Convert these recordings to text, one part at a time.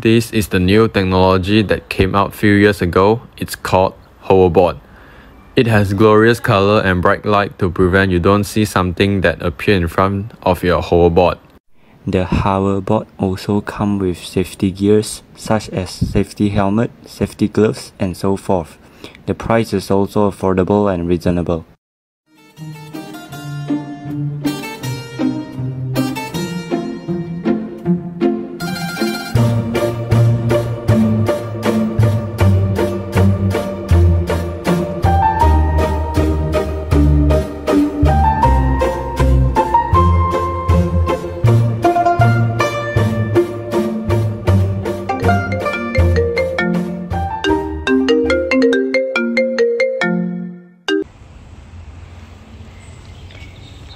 This is the new technology that came out few years ago. It's called hoverboard. It has glorious color and bright light to prevent you don't see something that appear in front of your hoverboard. The hoverboard also come with safety gears such as safety helmet, safety gloves and so forth. The price is also affordable and reasonable.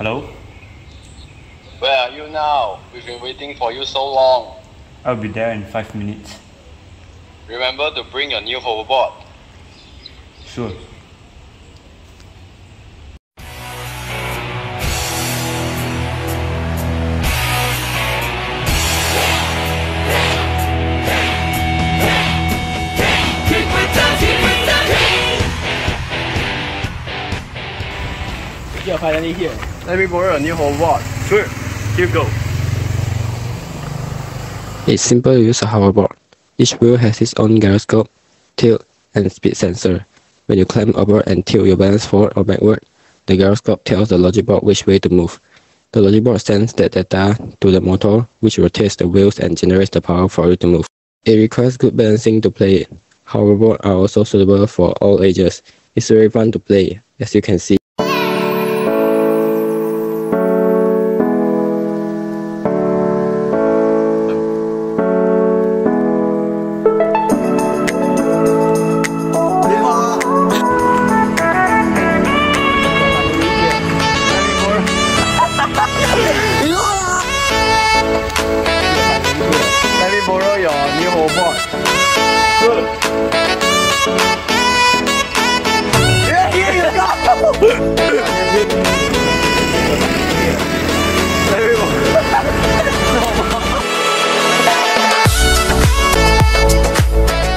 Hello? Where are you now? We've been waiting for you so long. I'll be there in five minutes. Remember to bring your new hoverboard. Sure. You're finally here. Let me borrow a new hoverboard. Sure. Here you go. It's simple to use a hoverboard. Each wheel has its own gyroscope, tilt, and speed sensor. When you climb over and tilt your balance forward or backward, the gyroscope tells the logic board which way to move. The logic board sends that data to the motor, which rotates the wheels and generates the power for you to move. It requires good balancing to play it. Hoverboards are also suitable for all ages. It's very fun to play, as you can see. apart.